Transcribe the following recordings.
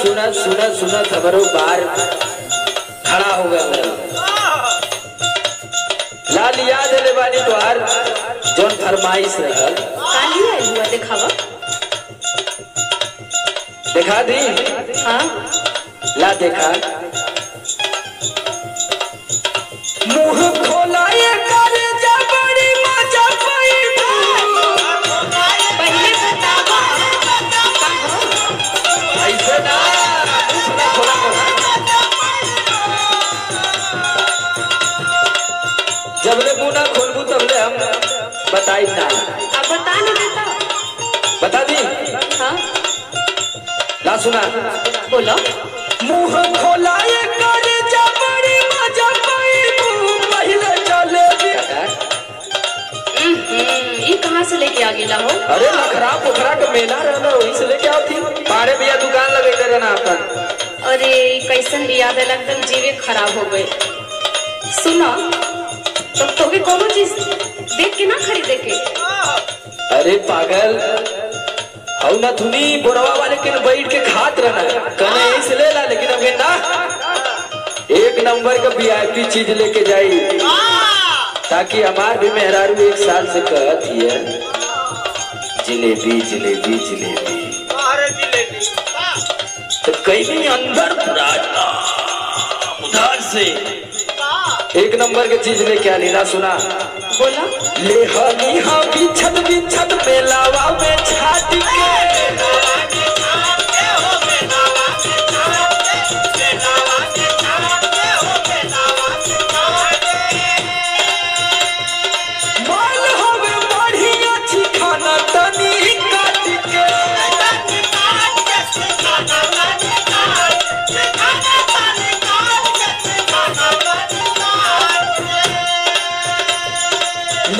सुनत सुना सुना खबरों बार खड़ा हो गया मेरा। लाल याद है बानी तो हर जोन फरमाइश रहल काली आई हुआ दिखावा। देखा दी? हाँ। ला देखा। ला सुना बोलो मुँह खोला ये कर जा बड़ी मज़ा पैदा पहले चले ये कहाँ से लेके आ गेला हो अरे लखरा पोखरा के मेला रहना वहीं से लेके आती। पारे भैया दुकान लगे रहना अपन। अरे कैसन याद है एकदम जीवे खराब हो गए। सुना तो तोके कोनो चीज़ देख के ना खरीदे के? अरे पागल हऊ ना तुनी बोरवा वाले के बैठ के खात रहना। कने इस ले लेकिन अबे ना। एक नंबर का वीआईपी चीज़ लेके जाई। ताकि हमार भी मेहरारू एक साल से कहत हिय जिलेबी जिलेबी जिलेबी। तो कहीं अंदर पूरा उधार से। एक नंबर के चीज़ लेके आनी ना सुना। बोला। ले हनी हाँ बिछत बिछत मेलावा में छाट के।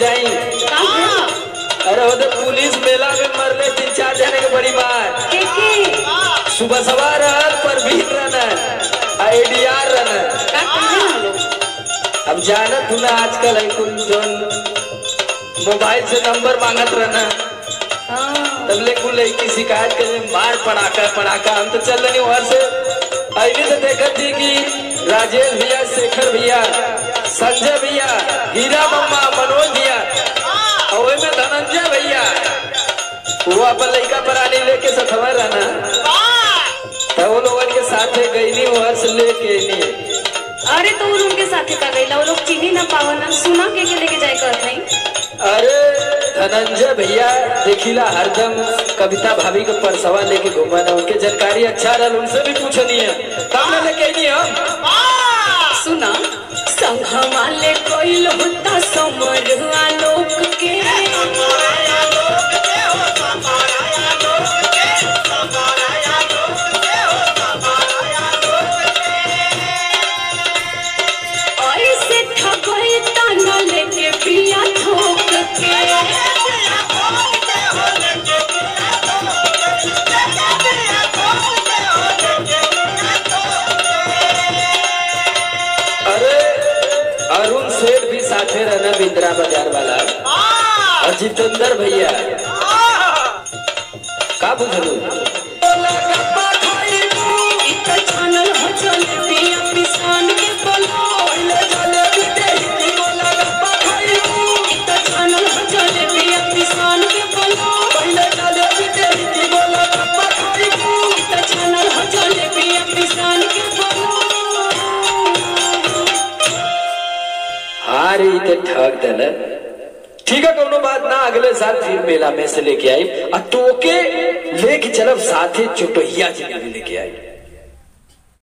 जाई अरे उधर पुलिस मेला में मरले तीन चार जने के बड़ी के सुबह सवार परवीन रहना आईडीआर लोग अब जानत हूँ ना आजकल है कुल जोन। मोबाइल से नंबर मांगत रहना हाँ। तब ले कुल की शिकायत करे मार पड़ाका पड़ाका हम तो चल रहे वहाँ से। अभी तो देखत थी कि राजेश भैया शेखर भैया संजय भैया हीरा मम्मा मनोज भैया और में धनंजय भैया। वो अपन लड़का परानी लेके सथवर रहना। तो वो लोगन के साथे गईनी वहाँ से लेके नहीं अरे तो उन उनके साथे का गईला? वो लोग चिन्ही ना पावन सुना के के लेके जाए कहत नहीं? अरे धनंजय भैया देखिला हरदम कविता भाभी के परसवा लेके घूमन उनके जानकारी अच्छा रहल उनसे भी पूछनी है। तब लेके नहीं हम। संघमा ले कोई लोता समर आलोक के। अरुण सेठ भी साथे रहना बिंद्रा बाज़ार वाला। और जितेंद्र भैया। का बुझलू? तो ठग दल ठीक है, कोनो बात ना, अगले साल फिर मेला में से लेके आई। और तोके लेके चलब साथे चुटोहिया जी लेके आई।